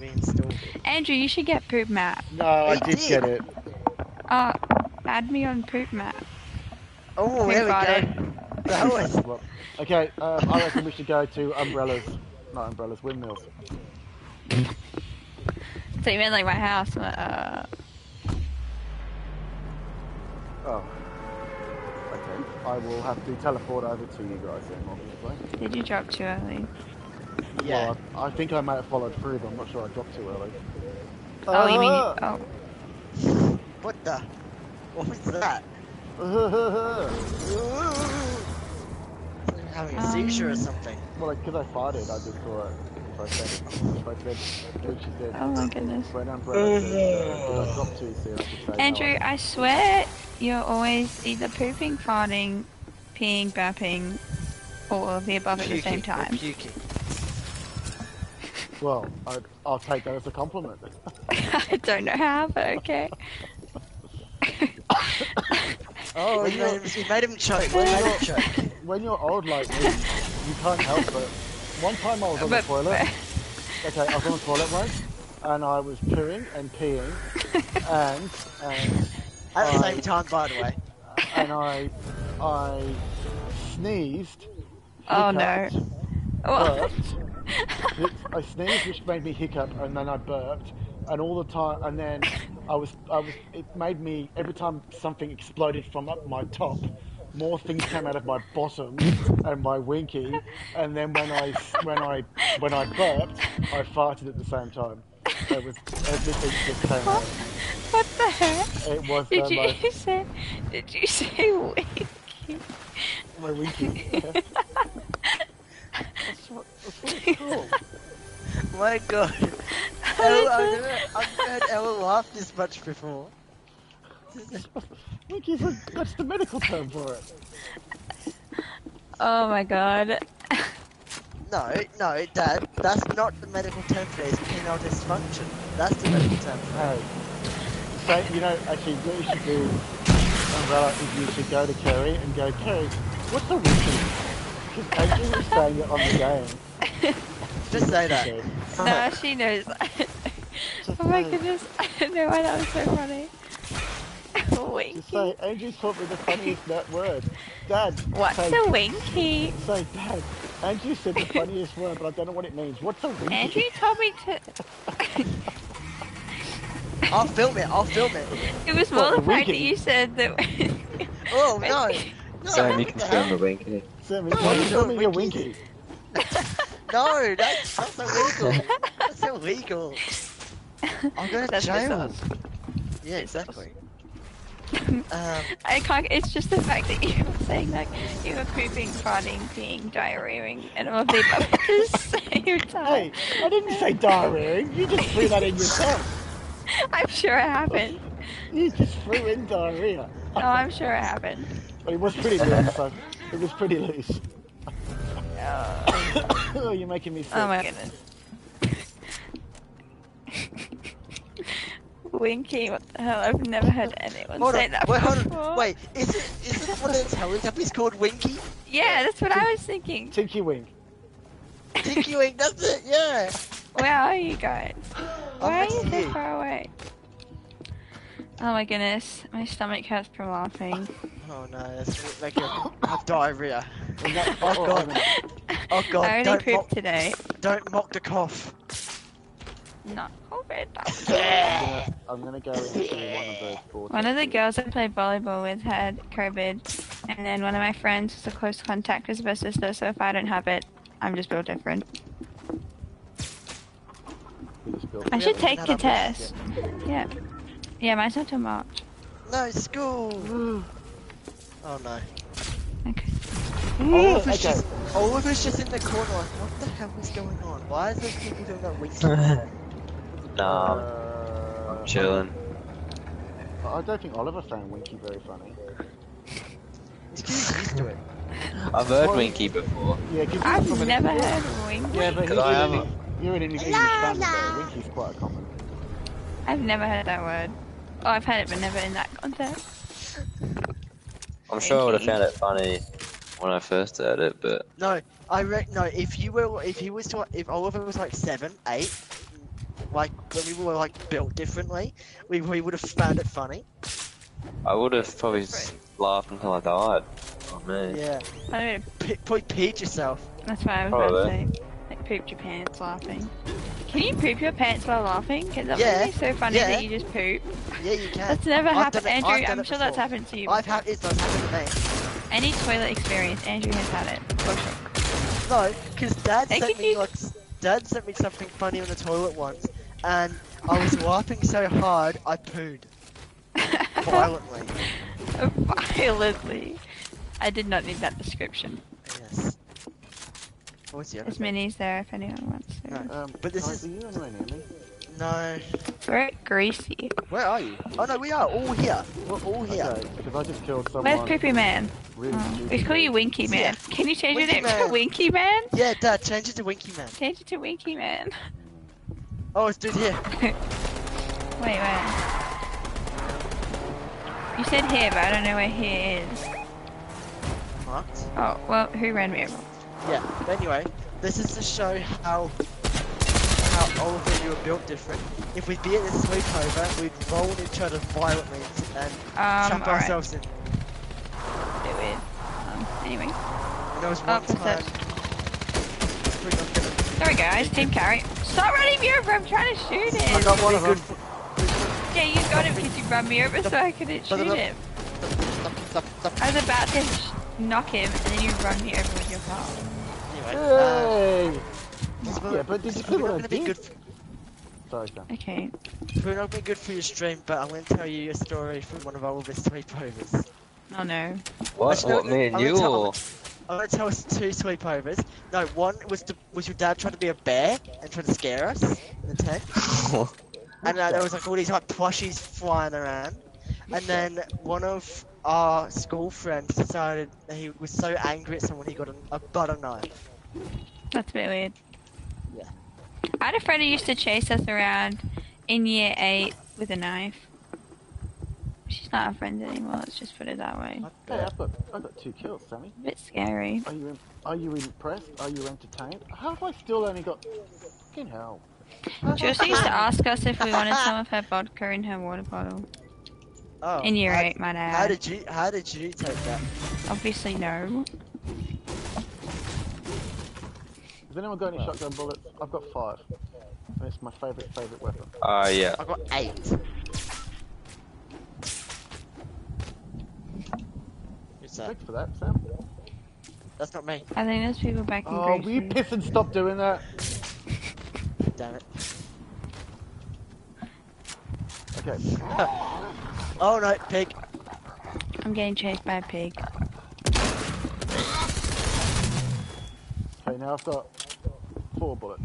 reinstalled it. Andrew, you should get Poop Map. No, I did did. get it. Uh, add me on Poop Map. Oh, Who here we go. it? That was okay, um, I reckon we should go to umbrellas. Not umbrellas, windmills. So you meant like my house? Uh, Oh. Okay. I will have to teleport over to you guys then, obviously. did you drop too early? Yeah. Well, I, I think I may have followed through, but I'm not sure I dropped too early. Oh, you mean you, Ah! oh, What the? What was that? Having a seizure or Um, something. well, because I farted, I just thought if I said, if I said, what she said, oh my goodness. when umbrella said, uh, I dropped too soon, I no, Andrew, I- I swear you're always either pooping, farting, peeing, burping, or all of the above at the same Puking or time. Puking. Well, I, I'll take that as a compliment. I don't know how, but okay. Oh, When you you're- made, him, you made him choke. You made him choke. when you're old like me, you can't help but. One time I was on the But- toilet. Okay, I was on the toilet once, and I was pooing and peeing, and and At the I- same time, by the way. and I I sneezed. Oh no. hiccuped, Oh. burped. I sneezed, which made me hiccup, and then I burped, and all the time, and then I was, I was, it made me every time something exploded from up my top, more things came out of my bottom and my winky, and then when I, when I, when I burped, I farted at the same time. It was everything just came out. What the heck? It was Did you most, say? Did you say winky? my winky. Yeah. That's what, that's what it's called. My god. Ella, I've never, I've never heard Ella laugh this much before. Winky's a, that's the medical term for it. Oh my god. No, no, Dad, that's not the medical term for it. It's penile dysfunction. That's the medical term for it. Hey, so you know, actually, what you should do, Umbrella, is you should go to Kerry and go, Kerry, what's the winky? Because Adrian was saying it on the game. Just say that. Okay. No, she knows. Just oh my goodness. I don't know why that was so funny. Just winky. say, Andrew taught me the funniest that word. Dad, What's say, a winky? say, Dad, Andrew said the funniest word, but I don't know what it means. What's a winky? Andrew told me to. I'll film it, I'll film it. It was more the the fact that you said that. Oh, no. No, Sam, you can the film the winky. Sammy, No, why are you no, filming your winky? No, that's, that's illegal. That's illegal. I'm going to That's jail. bizarre. Yeah, exactly. Um, I can't. It's just the fact that you were saying like you were pooping, farting, peeing, diarrheaing, and all of the above at the same time. Hey, I didn't say diarrhea. You just threw that in yourself. I'm sure it happened. You just threw in diarrhea. No, I'm sure it happened. But it was pretty loose, so it was pretty loose. Oh, oh, you're making me sick. oh my goodness. Winky, what the hell? I've never heard anyone hold say on, that wait, hold before. on. Wait, is it, is it one of the Teletubbies called Winky? Yeah, that's what I was thinking. Tinky Wink. Tinky Wink, that's it, yeah. Where are you guys? Why are you to so far away? Oh my goodness, my stomach hurts from laughing. Oh no, that's like me have diarrhea. Oh, oh, God. Oh god, I only don't pooped mock, today. don't mock the cough. Not COVID. I'm gonna, I'm gonna go into one of those boards. One of the girls I played volleyball with had COVID, and then one of my friends was a close contact with sister. so if I don't have it, I'm just built different. Just I should take had the test. Yeah. Yeah, mine's not till March. No, school! Oh no. Okay. Oliver's okay. just, Oliver's just in the corner like, what the hell is going on? Why is those people doing that winky? Nah, Uh, I'm chilling. I don't think Oliver found Winky very funny. He's getting used to it. I've heard Well- Winky before. Yeah, 'cause he's I've never heard of Wing. Yeah, but Cause he's I an am English- you're an English fan, Winky's quite common. I've never heard that word. Oh, I've heard it, but never in that context. I'm sure I would have found it funny when I first heard it, but No, I re- no. If you were, if he was to, if Oliver was like seven, eight, like when we were like built differently, we we would have found it funny. I would have probably s- laughed until I died. Oh man. Yeah, I don't know. P- probably peed yourself. That's what I was about to say. Pooped your pants laughing. Can you poop your pants while laughing? Because that Yeah, would be so funny yeah. that you just poop. Yeah, you can. That's never I've happened, it- Andrew. I'm sure that's happened to you. I've had it does happen to me. Any toilet experience, Andrew has had it. No, because Dad Thank sent me Keith. like Dad sent me something funny on the toilet once, and I was wiping so hard I pooed violently. Violently. I did not need that description. Yes. What's the other? There's minis there if anyone wants to. No. Um, But this guys, is- Are you anywhere near me? No. We're at Greasy. Where are you? Oh no, we are all here. We're all here. Okay, because I just killed someone. Where's Poopy Man? Really Oh, we call you Winky Man. Yeah. Can you change Winky your name to Winky Man? Yeah, Dad, change it to Winky Man. Change it to Winky Man. Oh, it's dude here. Wait, wait. You said here, but I don't know where here is. What? Oh, well, who ran me over? Yeah. But anyway, this is to show how how all of you are built different. If we'd be at this sleepover, we'd roll each other violently and Um, trap alright. ourselves in. Bit weird. Um, anyway. And there was one what's time. We're not gonna- Sorry guys, team carry. Stop running me over, I'm trying to shoot I him. got one of them. Yeah, you got him because you ran me over so I couldn't shoot stop. him. Stop, stop, stop. I was about to sh- knock him and then you run me over with your car. Anyway, Hey! it's Yeah, but did you see what not I gonna be did? good. For, Sorry, Sam. Okay. we're not gonna be good for your stream, but I'm gonna tell you a story from one of our oldest sleepovers. Oh no. What? Actually, no, what? Me and I'm you gonna tell- or? I'm gonna tell us two sleepovers. No, one was to, was your dad trying to be a bear and trying to scare us in the tent, and uh, there was like all these like plushies flying around, and then one of our school friends decided that he was so angry at someone he got a, a butter knife. That's a bit weird. Yeah. I had a friend who used to chase us around in year 8 with a knife. She's not our friend anymore, let's just put it that way. Hey, I've got, I've got two kills, Sammy. A bit scary. Are you, are you impressed? Are you entertained? How have I still only got... Fucking hell. She also used to ask us if we wanted some of her vodka in her water bottle. Oh, In year how, 8, might I How did you How did you take that? Obviously no. Has anyone got any shotgun bullets? I've got five. And it's my favourite, favourite weapon. Uh, yeah. I've got eight. Who's that? Thanks for that, Sam. That's not me. I think there's people back in Oh, will you piss and stop doing that? Damn it. Okay. Oh no, pig. I'm getting chased by a pig. Now I've got four bullets.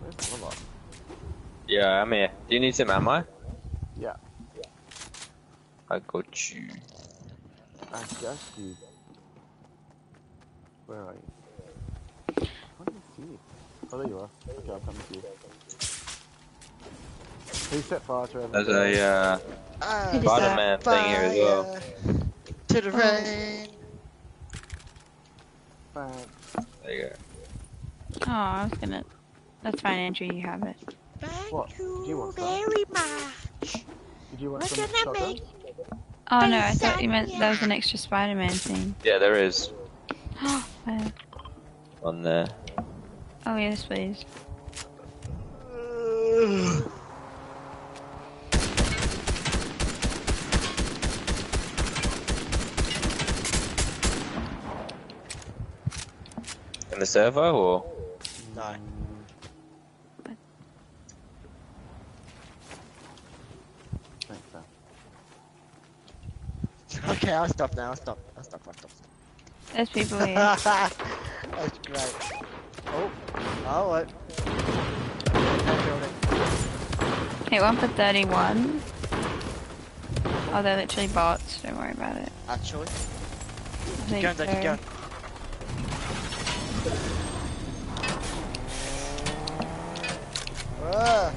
Where's my lot? Yeah, I'm here. Do you need some ammo? Yeah, I got you. I got you. Where are you? I don't see you. Oh, there you are. Okay, I'm coming to you. Please set fire to everything. There's a, uh, Ah, Spider-Man thing here as well. To the rain. Thanks. there you go. Oh, I was gonna. That's fine, Andrew, you have it. Thank What? Do you want some? very much. Did you want We're some gonna shotguns? make- Oh no, I thought you meant that was an extra Spider Man thing. Yeah, there is. Uh, On there. oh, yes, please. In the servo or? No. Mm. Okay, I'll stop now. I'll stop. I'll stop. I'll stop. There's people here. That's great. Oh. Oh, what? That building. Hit one for 31. Oh, they're literally bots, don't worry about it. Actually. I Keep going, Dad, keep going. Ah.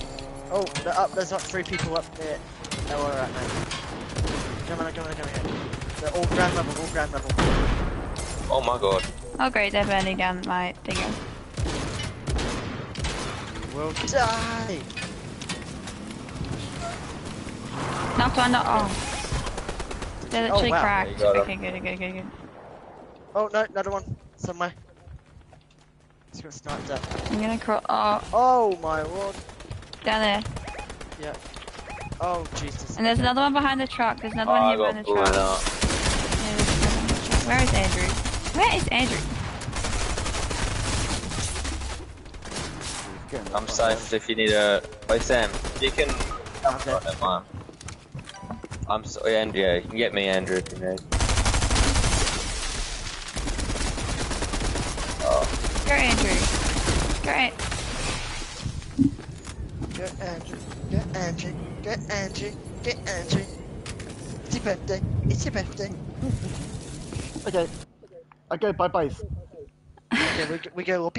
Oh, they're up. There's like three people up there. There we're at now. Come on, come on, come on. They're all ground level, all ground level. Oh my god. Oh great, they're burning down my thing. Will die. Knocked one, knocked. Oh. They're literally Oh, literally wow. cracked. You got 'em. Okay, good, good, good, good. Oh no, another one somewhere. Just got sniped at. I'm gonna crawl. Oh, Oh my lord. down there. Yeah. Oh Jesus. And there's another one behind the truck. There's another Oh, one here behind the truck. up. Yeah, there's another one behind the truck. Where is Andrew? Where is Andrew? I'm the safe if you need a. Wait, Sam, you can. I'm dead. Right, never mind. I'm sorry, Andrew. Yeah, you can get me, Andrew, if you need. Go Andrew. Go An- Get Andrew. Get Andrew. Get Andrew. Get Andrew. It's your birthday. It's your birthday. Okay. Okay, bye bye. Okay, we, we go up